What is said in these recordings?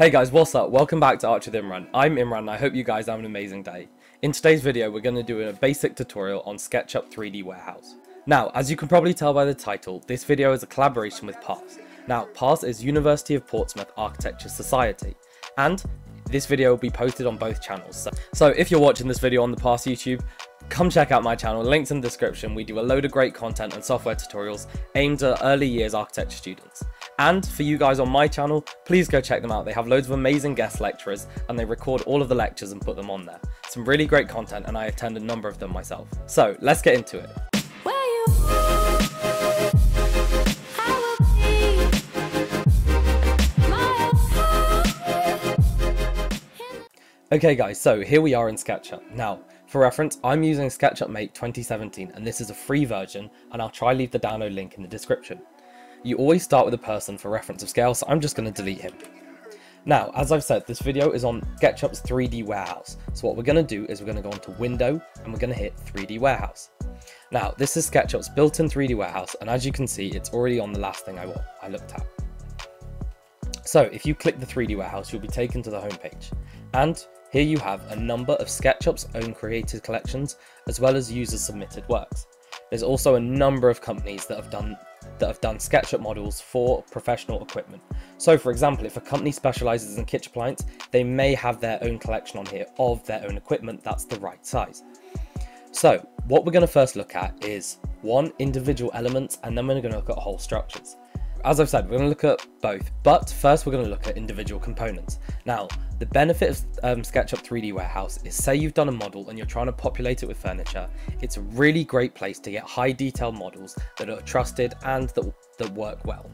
Hey guys, what's up? Welcome back to Archer Imran. I'm Imran and I hope you guys have an amazing day. In today's video, we're going to do a basic tutorial on SketchUp 3D Warehouse. Now, as you can probably tell by the title, this video is a collaboration with PASS. Now, PASS is University of Portsmouth Architecture Society, and this video will be posted on both channels. So, so if you're watching this video on the PASS YouTube, come check out my channel, links in the description. We do a load of great content and software tutorials aimed at early years architecture students. And for you guys on my channel, please go check them out. They have loads of amazing guest lecturers and they record all of the lectures and put them on there. Some really great content and I attend a number of them myself. So let's get into it. Okay guys, so here we are in SketchUp. Now, for reference, I'm using SketchUp Make 2017 and this is a free version and I'll try leave the download link in the description. You always start with a person for reference of scale, so I'm just going to delete him. Now, as I've said, this video is on SketchUp's 3D Warehouse. So what we're going to do is we're going to go onto Window and we're going to hit 3D Warehouse. Now, this is SketchUp's built-in 3D Warehouse, and as you can see, it's already on the last thing I, I looked at. So if you click the 3D Warehouse, you'll be taken to the homepage. And here you have a number of SketchUp's own created collections, as well as user submitted works. There's also a number of companies that have done that have done SketchUp models for professional equipment. So for example, if a company specializes in kitchen appliance, they may have their own collection on here of their own equipment that's the right size. So what we're going to first look at is one, individual elements, and then we're going to look at whole structures. As I've said, we're going to look at both, but first we're going to look at individual components. Now, the benefit of um, SketchUp 3D Warehouse is say you've done a model and you're trying to populate it with furniture, it's a really great place to get high detail models that are trusted and that, that work well.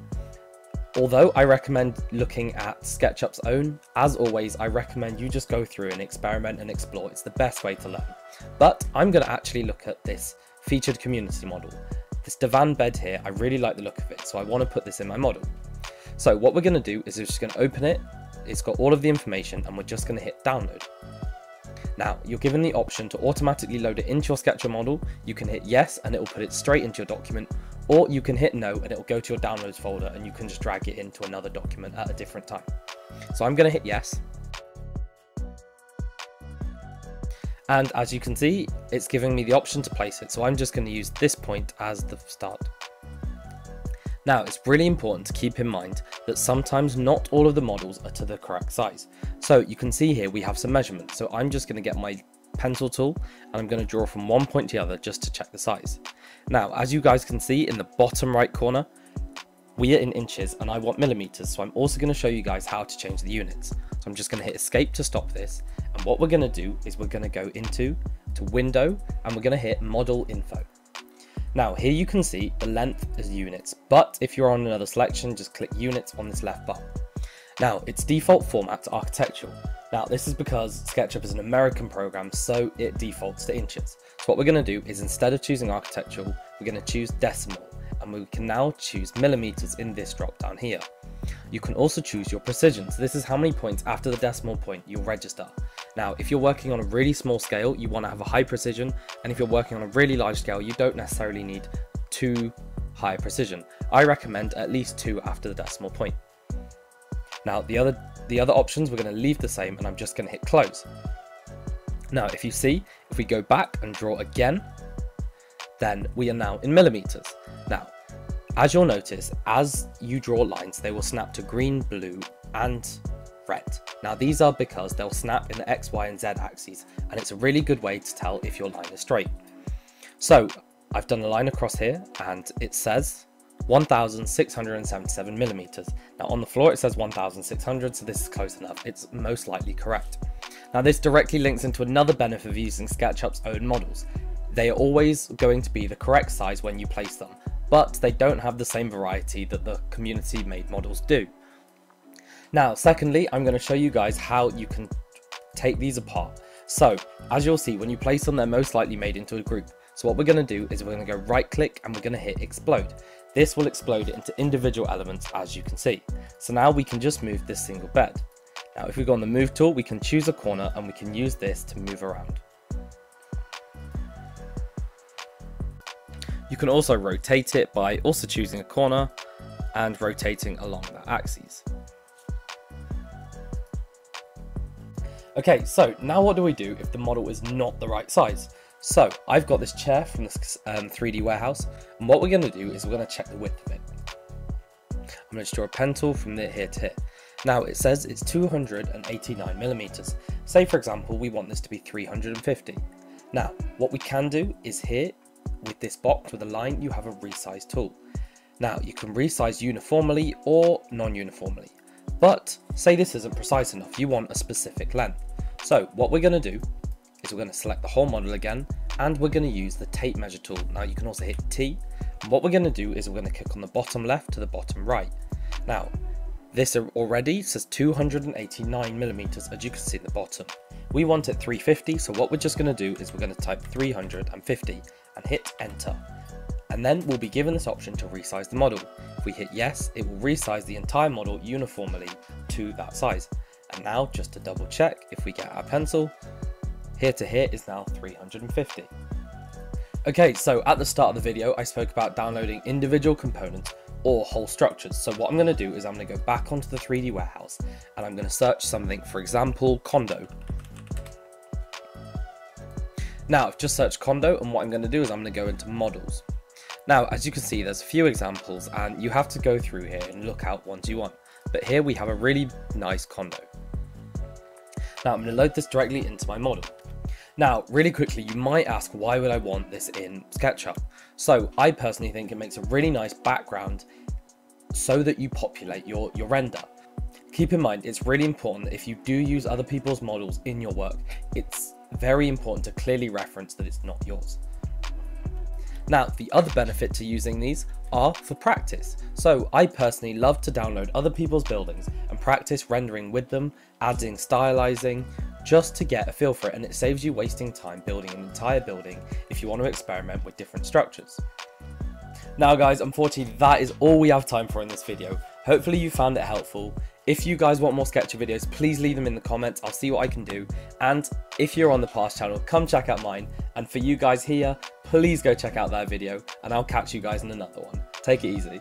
Although I recommend looking at SketchUp's own, as always, I recommend you just go through and experiment and explore. It's the best way to learn. But I'm going to actually look at this featured community model. This divan bed here, I really like the look of it, so I want to put this in my model. So what we're going to do is we're just going to open it, it's got all of the information, and we're just going to hit download. Now, you're given the option to automatically load it into your SketchUp model. You can hit yes and it will put it straight into your document, or you can hit no and it will go to your downloads folder and you can just drag it into another document at a different time. So I'm going to hit yes. And as you can see, it's giving me the option to place it. So I'm just going to use this point as the start. Now, it's really important to keep in mind that sometimes not all of the models are to the correct size. So you can see here we have some measurements. So I'm just going to get my pencil tool and I'm going to draw from one point to the other just to check the size. Now, as you guys can see in the bottom right corner, we are in inches and I want millimeters. So I'm also going to show you guys how to change the units. So I'm just going to hit escape to stop this and what we're going to do is we're going to go into to window and we're going to hit model info. Now here you can see the length is units, but if you're on another selection, just click units on this left bar. Now its default format to architectural. Now this is because SketchUp is an American program, so it defaults to inches. So what we're going to do is instead of choosing architectural, we're going to choose decimal, and we can now choose millimeters in this drop down here. You can also choose your precision, so this is how many points after the decimal point you'll register. Now, if you're working on a really small scale, you want to have a high precision, and if you're working on a really large scale, you don't necessarily need too high precision. I recommend at least two after the decimal point. Now, the other, the other options we're going to leave the same, and I'm just going to hit close. Now, if you see, if we go back and draw again, then we are now in millimeters. Now, as you'll notice, as you draw lines, they will snap to green, blue, and red. Now these are because they'll snap in the X, Y, and Z axes, and it's a really good way to tell if your line is straight. So I've done a line across here, and it says 1677 millimeters. Now on the floor it says 1600, so this is close enough. It's most likely correct. Now this directly links into another benefit of using SketchUp's own models. They are always going to be the correct size when you place them, but they don't have the same variety that the community made models do. Now, secondly, I'm going to show you guys how you can take these apart. So, as you'll see, when you place them, they're most likely made into a group. So what we're going to do is we're going to go right click and we're going to hit explode. This will explode it into individual elements as you can see. So now we can just move this single bed. Now if we go on the move tool, we can choose a corner and we can use this to move around. You can also rotate it by also choosing a corner and rotating along that axis. Okay, so now what do we do if the model is not the right size? So I've got this chair from this um, 3D warehouse, and what we're going to do is we're going to check the width of it. I'm going to draw a pencil from here to here. Now it says it's 289 millimeters. Say for example we want this to be 350. Now what we can do is here with this box with a line you have a resize tool. Now you can resize uniformly or non-uniformly. But say this isn't precise enough, you want a specific length. So what we're going to do is we're going to select the whole model again and we're going to use the tape measure tool. Now you can also hit T. And what we're going to do is we're going to click on the bottom left to the bottom right. Now this already says 289 millimeters as you can see at the bottom. We want it 350 so what we're just going to do is we're going to type 350 and hit enter and then we'll be given this option to resize the model. If we hit yes, it will resize the entire model uniformly to that size. And now just to double check, if we get our pencil, here to here is now 350. Okay, so at the start of the video, I spoke about downloading individual components or whole structures. So what I'm going to do is I'm going to go back onto the 3D warehouse and I'm going to search something, for example, condo. Now I've just searched condo and what I'm going to do is I'm going to go into models. Now, as you can see, there's a few examples and you have to go through here and look out ones you want. But here we have a really nice condo. Now I'm going to load this directly into my model. Now, really quickly, you might ask why would I want this in SketchUp? So I personally think it makes a really nice background so that you populate your, your render. Keep in mind, it's really important that if you do use other people's models in your work, it's very important to clearly reference that it's not yours. Now, the other benefit to using these are for practice. So I personally love to download other people's buildings and practice rendering with them, adding stylizing, just to get a feel for it and it saves you wasting time building an entire building if you want to experiment with different structures. Now guys, unfortunately that is all we have time for in this video. Hopefully you found it helpful. If you guys want more SketchUp videos, please leave them in the comments. I'll see what I can do. And if you're on the PASS channel, come check out mine. And for you guys here, please go check out that video and I'll catch you guys in another one. Take it easy.